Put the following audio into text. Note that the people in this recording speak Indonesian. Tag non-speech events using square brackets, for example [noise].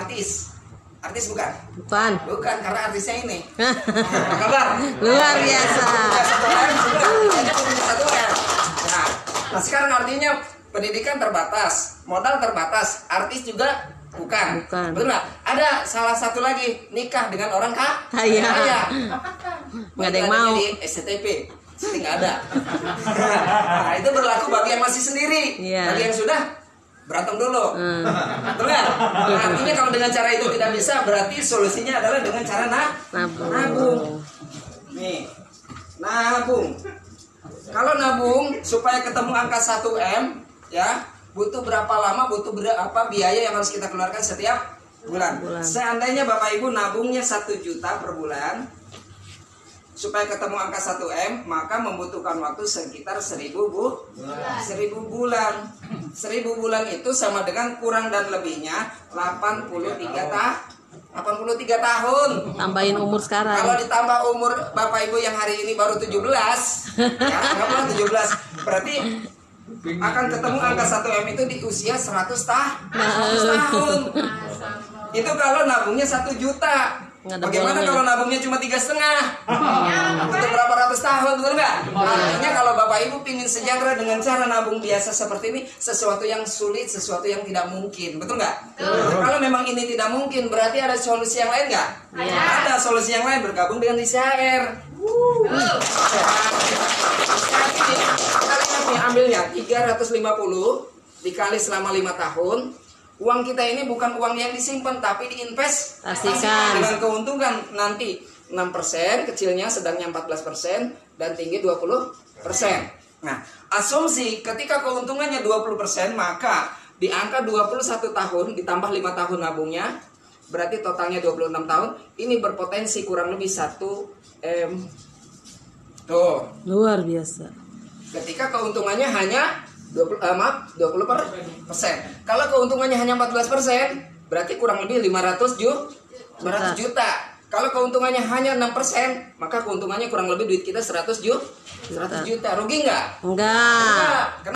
artis. Artis bukan? Bukan. Bukan, karena artisnya ini. [laughs] Kabar? Luar biasa. Nah, nah sekarang artinya pendidikan terbatas, modal terbatas, artis juga bukan. Bukan. Betul nggak? Ada salah satu lagi nikah dengan orang kah? Kaya. Nggak ada yang mau. Di SCTP. Sini nggak ada. [laughs] nah, itu berlaku bagi yang masih sendiri. Iya. Bagi yang sudah berantem dulu. Hmm. [laughs] Nah, artinya kalau dengan cara itu tidak bisa, berarti solusinya adalah dengan cara na Nabung. nabung. Nih, nabung. Kalau nabung supaya ketemu angka 1 M, ya butuh berapa lama, butuh berapa biaya yang harus kita keluarkan setiap bulan. Bulan. Seandainya Bapak Ibu nabungnya 1 juta per bulan, supaya ketemu angka 1 M, maka membutuhkan waktu sekitar 1000 bu 1000 bulan. 1000 bulan itu sama dengan kurang dan lebihnya 83 ta 83 tahun. Tambahin umur Kalau sekarang. ditambah umur Bapak Ibu yang hari ini baru 17, [laughs] ya, anggaplah 17. Berarti akan ketemu angka 1 M itu di usia 100 tah 100 tahun. [laughs] Itu kalau nabungnya 1 juta. Bagaimana kalau nabungnya cuma tiga setengah? Untuk berapa ratus tahun, betul nggak? Artinya kalau Bapak Ibu pingin sejahtera dengan cara nabung biasa seperti ini, sesuatu yang sulit, sesuatu yang tidak mungkin, betul nggak? Nah, kalau memang ini tidak mungkin, berarti ada solusi yang lain nggak? Ada solusi yang lain bergabung dengan ICR. ICR ini, kali ini ambilnya 350 dikali selama lima tahun. Uang kita ini bukan uang yang disimpan tapi diinvestasikan dengan keuntungan nanti 6% kecilnya sedangnya 14% dan tinggi 20%. Nah, asumsi ketika keuntungannya 20% maka di angka 21 tahun ditambah 5 tahun nabungnya berarti totalnya 26 tahun ini berpotensi kurang lebih 1 M. Tuh, Luar biasa. ketika keuntungannya hanya 20 eh, maaf 20 per persen. Kalau keuntungannya hanya 14 persen, berarti kurang lebih 500 ju 500 juta. Kalau keuntungannya hanya 6 persen, maka keuntungannya kurang lebih duit kita 100 ju 100 juta. Rugi nggak? Enggak. Enggak.